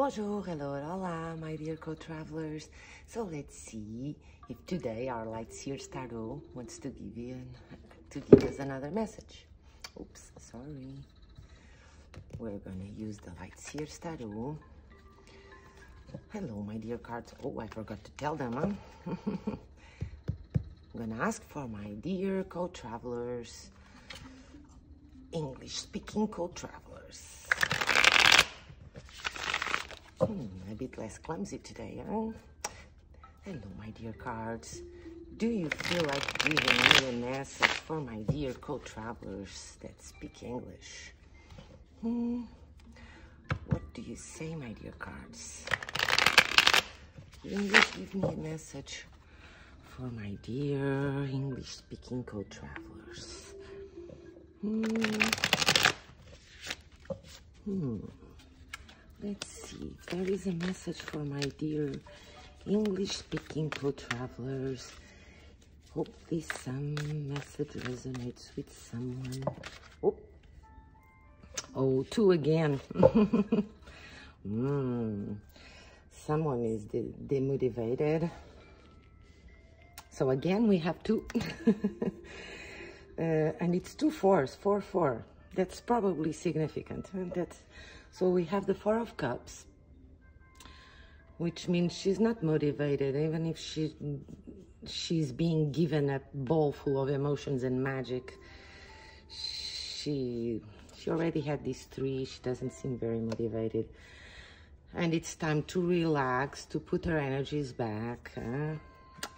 Bonjour, hello, hola, my dear co-travelers. So let's see if today our light seer Tarot wants to give you an, to give us another message. Oops, sorry. We're gonna use the light seer Tarot. Hello, my dear cards. Oh, I forgot to tell them, huh? I'm gonna ask for my dear co-travelers, English-speaking co-travelers. Hmm, a bit less clumsy today, huh? Hello, my dear cards. Do you feel like giving me a message for my dear co-travelers that speak English? Hmm. What do you say, my dear cards? English, give me a message for my dear English-speaking co-travelers. Hmm. Hmm. Let's see. There is a message for my dear English-speaking co-travelers. Hope this some message resonates with someone. Oh, oh, two again. mm. Someone is de demotivated. So again, we have two. uh, and it's two fours, four, four. That's probably significant. That's, so we have the Four of Cups, which means she's not motivated, even if she she's being given a bowl full of emotions and magic. She she already had these three. She doesn't seem very motivated and it's time to relax to put her energies back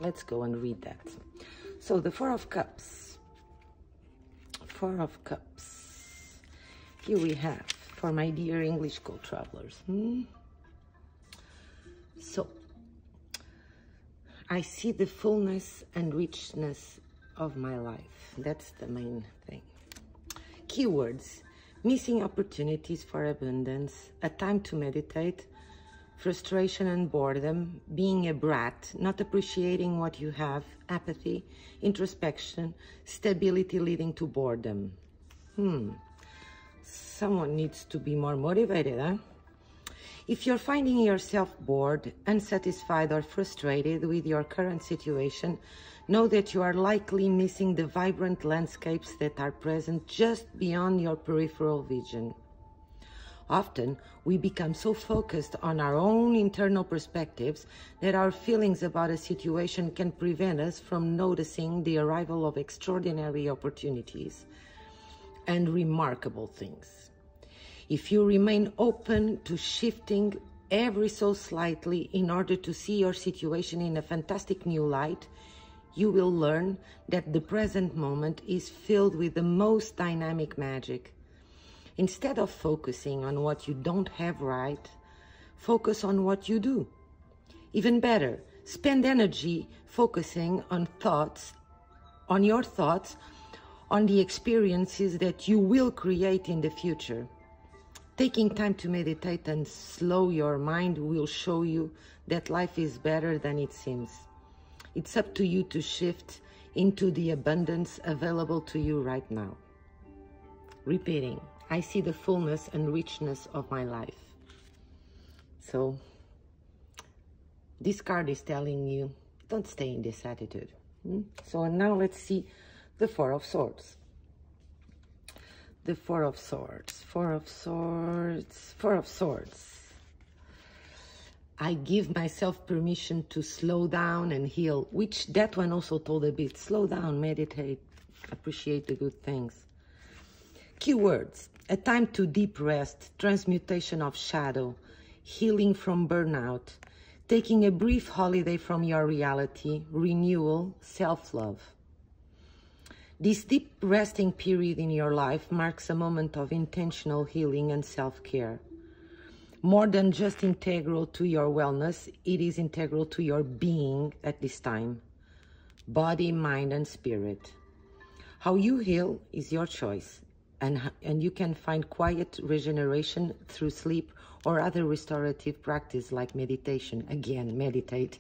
let's go and read that so the four of cups four of cups here we have for my dear english co-travelers hmm? so i see the fullness and richness of my life. That's the main thing. Keywords. Missing opportunities for abundance, a time to meditate, frustration and boredom, being a brat, not appreciating what you have, apathy, introspection, stability leading to boredom. Hmm, someone needs to be more motivated, huh? If you're finding yourself bored, unsatisfied or frustrated with your current situation, know that you are likely missing the vibrant landscapes that are present just beyond your peripheral vision. Often, we become so focused on our own internal perspectives that our feelings about a situation can prevent us from noticing the arrival of extraordinary opportunities and remarkable things. If you remain open to shifting every so slightly in order to see your situation in a fantastic new light, you will learn that the present moment is filled with the most dynamic magic. Instead of focusing on what you don't have right, focus on what you do. Even better, spend energy focusing on thoughts, on your thoughts, on the experiences that you will create in the future. Taking time to meditate and slow your mind will show you that life is better than it seems. It's up to you to shift into the abundance available to you right now. Repeating, I see the fullness and richness of my life. So, this card is telling you, don't stay in this attitude. Hmm? So now let's see the Four of Swords the Four of Swords, Four of Swords, Four of Swords. I give myself permission to slow down and heal, which that one also told a bit. Slow down, meditate, appreciate the good things. Keywords, a time to deep rest, transmutation of shadow, healing from burnout, taking a brief holiday from your reality, renewal, self-love. This deep resting period in your life marks a moment of intentional healing and self-care. More than just integral to your wellness, it is integral to your being at this time. Body, mind, and spirit. How you heal is your choice, and, and you can find quiet regeneration through sleep or other restorative practice like meditation. Again, meditate.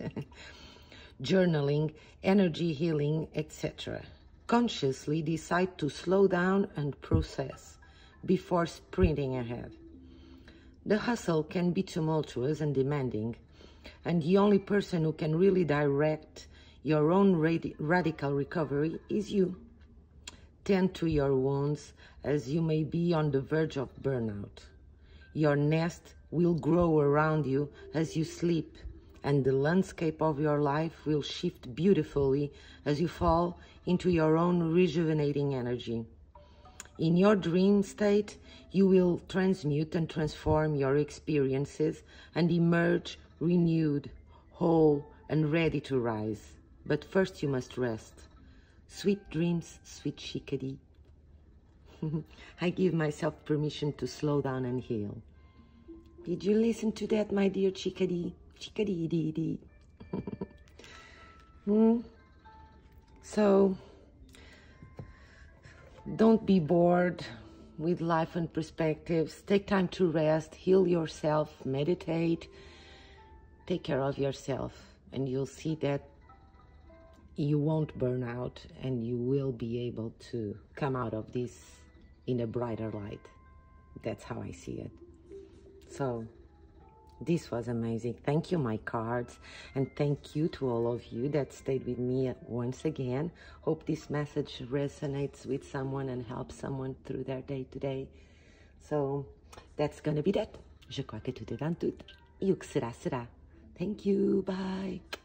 Journaling, energy healing, etc consciously decide to slow down and process before sprinting ahead. The hustle can be tumultuous and demanding, and the only person who can really direct your own rad radical recovery is you. Tend to your wounds as you may be on the verge of burnout. Your nest will grow around you as you sleep, and the landscape of your life will shift beautifully as you fall into your own rejuvenating energy. In your dream state, you will transmute and transform your experiences and emerge renewed, whole, and ready to rise. But first you must rest. Sweet dreams, sweet chickadee. I give myself permission to slow down and heal. Did you listen to that, my dear chickadee? Chickadee dee dee. hmm? So, don't be bored with life and perspectives. Take time to rest, heal yourself, meditate, take care of yourself, and you'll see that you won't burn out and you will be able to come out of this in a brighter light. That's how I see it. So, this was amazing. Thank you, my cards. And thank you to all of you that stayed with me once again. Hope this message resonates with someone and helps someone through their day today. So that's going to be that. Je crois que tout est dans tout. E o será, será. Thank you. Bye.